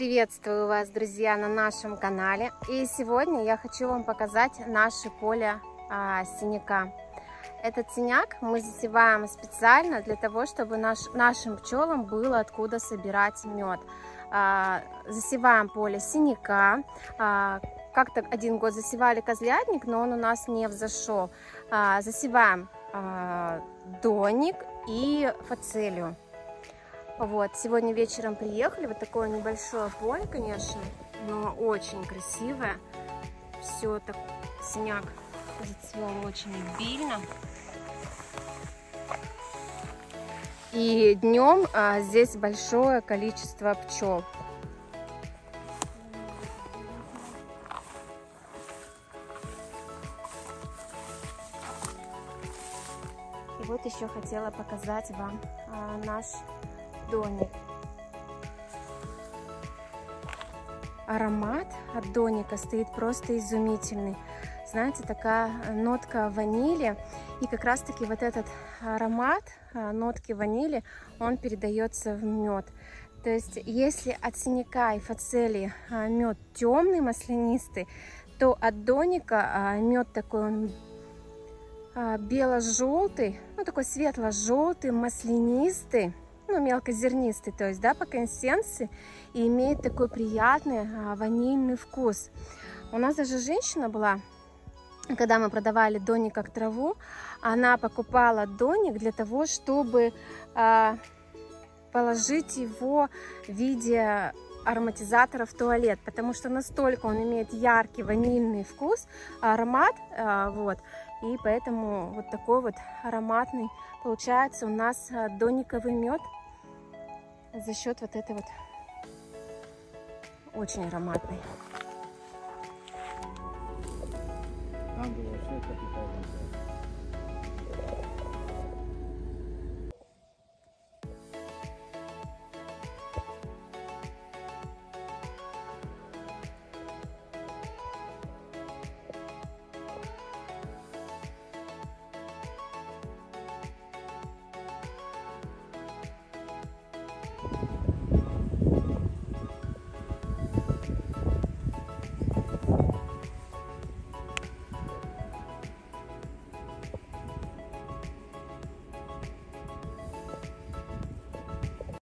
Приветствую вас, друзья, на нашем канале. И сегодня я хочу вам показать наше поле а, синяка. Этот синяк мы засеваем специально для того, чтобы наш, нашим пчелам было откуда собирать мед. А, засеваем поле синяка. А, Как-то один год засевали козлятник, но он у нас не взошел. А, засеваем а, доник и фацелию. Вот, сегодня вечером приехали, вот такое небольшое поле, конечно, но очень красивое. Все так, синяк зацвел очень обильно. И днем а, здесь большое количество пчел. И вот еще хотела показать вам а, наш доник. Аромат от доника стоит просто изумительный. Знаете, такая нотка ванили. И как раз таки вот этот аромат нотки ванили, он передается в мед. То есть, если от синяка и фацелии мед темный, маслянистый, то от доника мед такой он бело-желтый, ну такой светло-желтый, маслянистый ну, мелкозернистый, то есть, да, по консистенции, и имеет такой приятный а, ванильный вкус. У нас даже женщина была, когда мы продавали доник как траву, она покупала доник для того, чтобы а, положить его в виде ароматизатора в туалет, потому что настолько он имеет яркий ванильный вкус, аромат, а, вот, и поэтому вот такой вот ароматный получается у нас а, дониковый мед за счет вот этой вот очень ароматной. Там было все капитально.